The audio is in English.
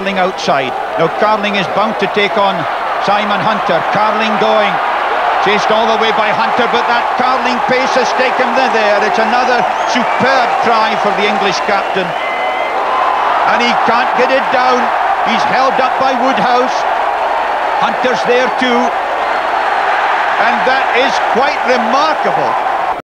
Outside. Now Carling is bound to take on Simon Hunter. Carling going. Chased all the way by Hunter, but that Carling pace has taken them there. It's another superb try for the English captain. And he can't get it down. He's held up by Woodhouse. Hunter's there too. And that is quite remarkable.